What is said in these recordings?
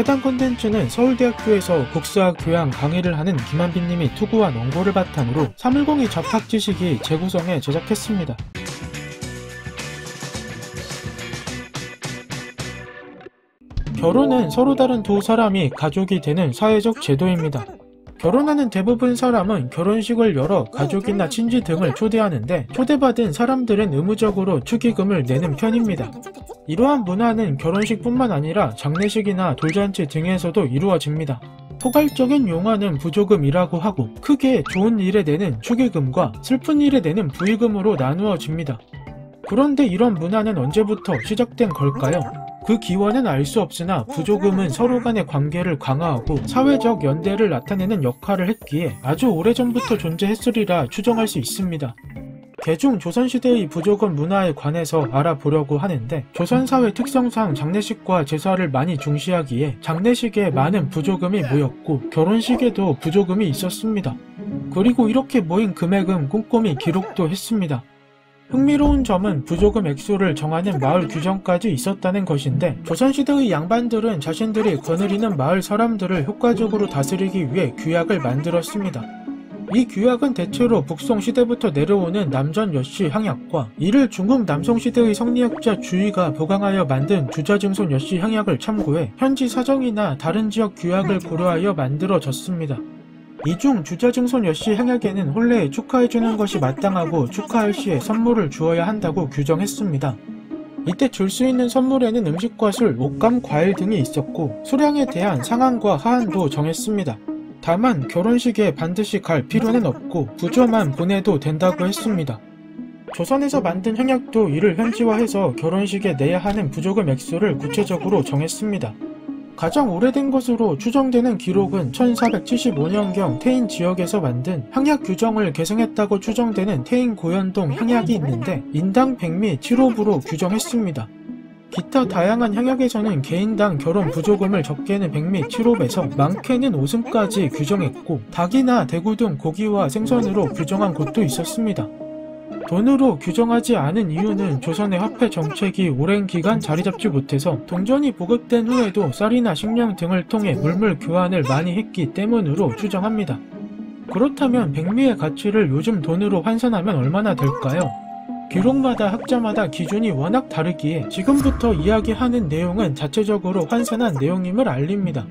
해당 콘텐츠는 서울대학교에서 국사 교양 강의를 하는 김한빈님이 투구한 원고를 바탕으로 310이 잡학 지식이 재구성해 제작했습니다. 결혼은 서로 다른 두 사람이 가족이 되는 사회적 제도입니다. 결혼하는 대부분 사람은 결혼식을 열어 가족이나 친지 등을 초대하는데 초대받은 사람들은 의무적으로 축의금을 내는 편입니다. 이러한 문화는 결혼식뿐만 아니라 장례식이나 돌잔치 등에서도 이루어집니다. 포괄적인 용어는 부조금이라고 하고 크게 좋은 일에 내는 축의금과 슬픈 일에 내는 부의금으로 나누어집니다. 그런데 이런 문화는 언제부터 시작된 걸까요? 그 기원은 알 수 없으나 부조금은 서로 간의 관계를 강화하고 사회적 연대를 나타내는 역할을 했기에 아주 오래전부터 존재했으리라 추정할 수 있습니다. 개중 조선시대의 부조금 문화에 관해서 알아보려고 하는데 조선사회 특성상 장례식과 제사를 많이 중시하기에 장례식에 많은 부조금이 모였고 결혼식에도 부조금이 있었습니다. 그리고 이렇게 모인 금액은 꼼꼼히 기록도 했습니다. 흥미로운 점은 부조금 액수를 정하는 마을 규정까지 있었다는 것인데 조선시대의 양반들은 자신들이 거느리는 마을 사람들을 효과적으로 다스리기 위해 규약을 만들었습니다. 이 규약은 대체로 북송 시대부터 내려오는 남전 여씨 향약과 이를 중국 남송 시대의 성리학자 주의가 보강하여 만든 주자증손 여씨 향약을 참고해 현지 사정이나 다른 지역 규약을 고려하여 만들어졌습니다. 이중 주자증손 여씨 행약에는 혼례에 축하해주는 것이 마땅하고 축하할 시에 선물을 주어야 한다고 규정했습니다. 이때 줄 수 있는 선물에는 음식과 술, 옷감, 과일 등이 있었고 수량에 대한 상한과 하한도 정했습니다. 다만 결혼식에 반드시 갈 필요는 없고 부조만 보내도 된다고 했습니다. 조선에서 만든 행약도 이를 현지화해서 결혼식에 내야 하는 부조금 액수를 구체적으로 정했습니다. 가장 오래된 것으로 추정되는 기록은 1475년경 태인 지역에서 만든 향약 규정을 개성했다고 추정되는 태인 고현동 향약이 있는데 인당 100미 7호부로 규정했습니다. 기타 다양한 향약에서는 개인당 결혼 부조금을 적게는 100미 7홉에서 많게는 5승까지 규정했고 닭이나 대구 등 고기와 생선으로 규정한 곳도 있었습니다. 돈으로 규정하지 않은 이유는 조선의 화폐 정책이 오랜 기간 자리잡지 못해서 동전이 보급된 후에도 쌀이나 식량 등을 통해 물물 교환을 많이 했기 때문으로 추정합니다. 그렇다면 백미의 가치를 요즘 돈으로 환산하면 얼마나 될까요? 기록마다 학자마다 기준이 워낙 다르기에 지금부터 이야기하는 내용은 자체적으로 환산한 내용임을 알립니다.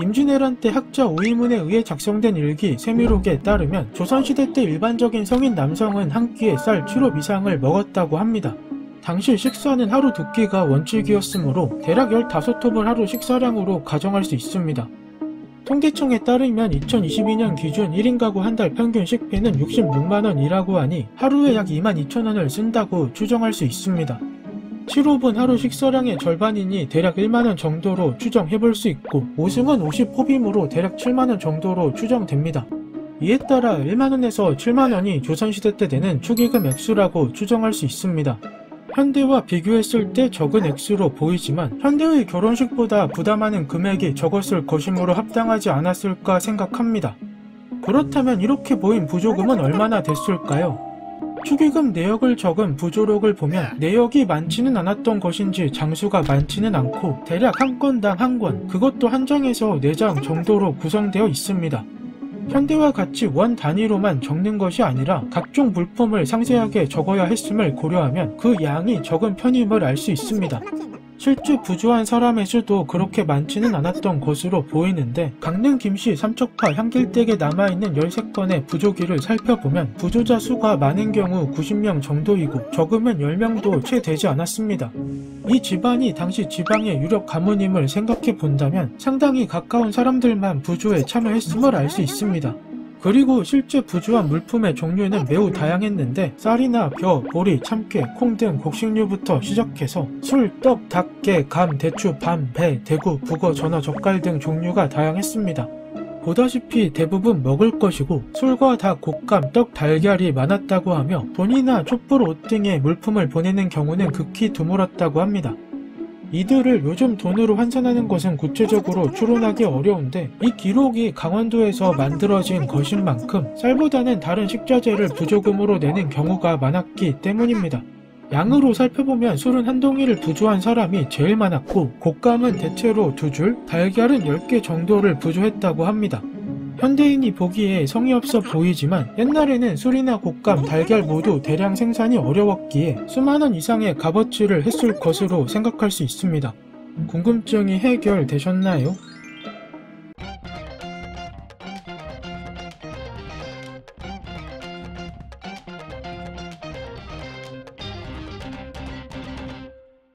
임진왜란 때 학자 오이문에 의해 작성된 일기 세미록에 따르면 조선시대 때 일반적인 성인 남성은 한 끼에 쌀 7호 이상을 먹었다고 합니다. 당시 식사는 하루 두 끼가 원칙이었으므로 대략 15톱을 하루 식사량으로 가정할 수 있습니다. 통계청에 따르면 2022년 기준 1인 가구 한 달 평균 식비는 66만원이라고 하니 하루에 약 2만 2천원을 쓴다고 추정할 수 있습니다. 7호분 하루 식사량의 절반이니 대략 1만원 정도로 추정해볼 수 있고 5승은 50호빔으로 대략 7만원 정도로 추정됩니다. 이에 따라 1만원에서 7만원이 조선시대 때 되는 축의금 액수라고 추정할 수 있습니다. 현대와 비교했을 때 적은 액수로 보이지만 현대의 결혼식보다 부담하는 금액이 적었을 것이므로 합당하지 않았을까 생각합니다. 그렇다면 이렇게 보인 부조금은 얼마나 됐을까요? 축의금 내역을 적은 부조록을 보면 내역이 많지는 않았던 것인지 장수가 많지는 않고 대략 한 건당 한 권, 그것도 한 장에서 네장 정도로 구성되어 있습니다. 현대와 같이 원 단위로만 적는 것이 아니라 각종 물품을 상세하게 적어야 했음을 고려하면 그 양이 적은 편임을 알 수 있습니다. 실제 부조한 사람의 수도 그렇게 많지는 않았던 것으로 보이는데 강릉 김씨 삼척파 향길댁에 남아있는 13건의 부조기를 살펴보면 부조자 수가 많은 경우 90명 정도이고 적으면 10명도 채 되지 않았습니다. 이 집안이 당시 지방의 유력 가문임을 생각해 본다면 상당히 가까운 사람들만 부조에 참여했음을 알 수 있습니다. 그리고 실제 부주한 물품의 종류는 매우 다양했는데 쌀이나 벼, 보리, 참깨, 콩 등 곡식류부터 시작해서 술, 떡, 닭, 게, 감, 대추, 밤, 배, 대구, 북어, 전어, 젓갈 등 종류가 다양했습니다. 보다시피 대부분 먹을 것이고 술과 닭, 곶감, 떡, 달걀이 많았다고 하며 돈이나 촛불, 옷 등의 물품을 보내는 경우는 극히 드물었다고 합니다. 이들을 요즘 돈으로 환산하는 것은 구체적으로 추론하기 어려운데 이 기록이 강원도에서 만들어진 것인 만큼 쌀보다는 다른 식자재를 부조금으로 내는 경우가 많았기 때문입니다. 양으로 살펴보면 술은 한 동이를 부조한 사람이 제일 많았고 곶감은 대체로 두 줄, 달걀은 10개 정도를 부조했다고 합니다. 현대인이 보기에 성의 없어 보이지만 옛날에는 술이나 곶감, 달걀 모두 대량 생산이 어려웠기에 수만원 이상의 값어치를 했을 것으로 생각할 수 있습니다. 궁금증이 해결되셨나요?